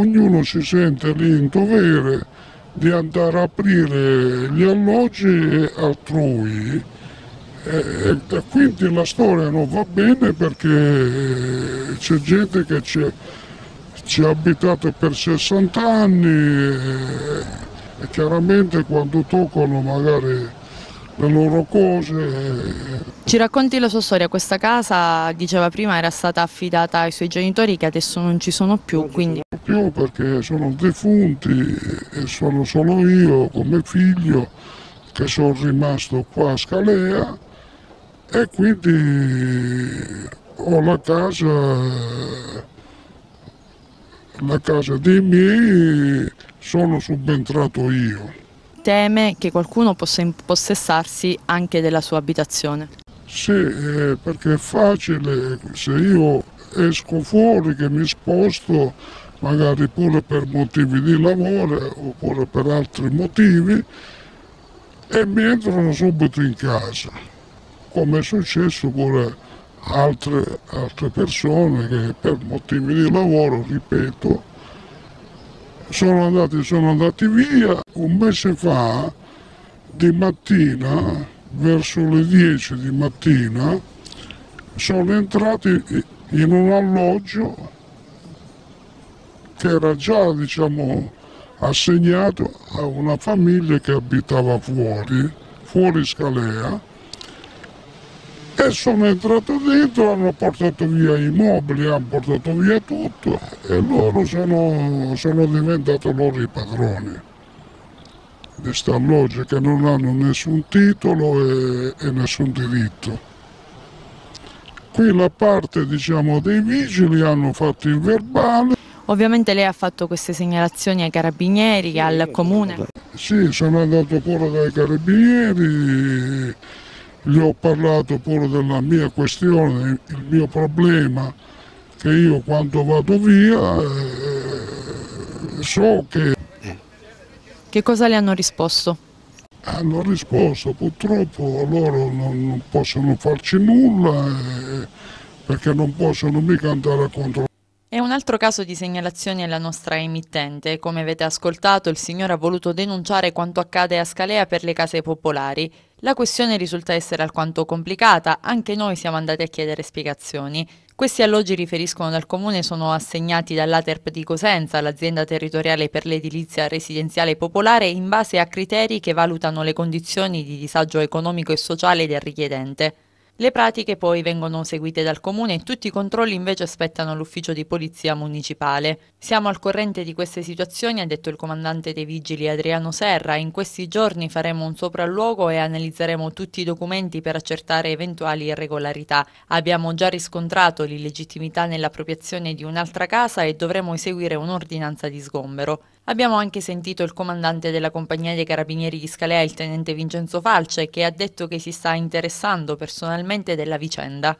ognuno si sente lì in dovere di andare a aprire gli alloggi altrui e, e quindi la storia non va bene perché c'è gente che ci ha abitato per 60 anni e, e chiaramente quando toccano magari le loro cose. Ci racconti la sua storia? Questa casa, diceva prima, era stata affidata ai suoi genitori che adesso non ci sono più. Quindi... più perché sono defunti e sono solo io come figlio che sono rimasto qua a Scalea e quindi ho la casa, la casa dei miei, sono subentrato io. Teme che qualcuno possa impossessarsi anche della sua abitazione? Sì, eh, perché è facile, se io esco fuori che mi sposto, magari pure per motivi di lavoro oppure per altri motivi, e mi entrano subito in casa come è successo pure altre, altre persone che per motivi di lavoro, ripeto, sono andati, sono andati via un mese fa di mattina, verso le 10 di mattina, sono entrati in un alloggio che era già diciamo, assegnato a una famiglia che abitava fuori, fuori Scalea, e sono entrato dentro, hanno portato via i mobili, hanno portato via tutto e loro sono, sono diventati loro i padroni di questa alloggio che non hanno nessun titolo e, e nessun diritto. Qui la parte diciamo, dei vigili hanno fatto il verbale. Ovviamente lei ha fatto queste segnalazioni ai carabinieri, al comune? Sì, sono andato pure dai carabinieri gli ho parlato pure della mia questione, il mio problema, che io quando vado via eh, so che... Che cosa le hanno risposto? Hanno risposto, purtroppo loro non, non possono farci nulla eh, perché non possono mica andare contro è un altro caso di segnalazioni alla nostra emittente. Come avete ascoltato, il signore ha voluto denunciare quanto accade a Scalea per le case popolari. La questione risulta essere alquanto complicata, anche noi siamo andati a chiedere spiegazioni. Questi alloggi riferiscono dal comune sono assegnati dall'Aterp di Cosenza, l'azienda territoriale per l'edilizia residenziale popolare, in base a criteri che valutano le condizioni di disagio economico e sociale del richiedente. Le pratiche poi vengono seguite dal comune e tutti i controlli invece aspettano l'ufficio di polizia municipale. Siamo al corrente di queste situazioni, ha detto il comandante dei vigili Adriano Serra. In questi giorni faremo un sopralluogo e analizzeremo tutti i documenti per accertare eventuali irregolarità. Abbiamo già riscontrato l'illegittimità nell'appropriazione di un'altra casa e dovremo eseguire un'ordinanza di sgombero. Abbiamo anche sentito il comandante della compagnia dei carabinieri di Scalea, il tenente Vincenzo Falce, che ha detto che si sta interessando personalmente della vicenda.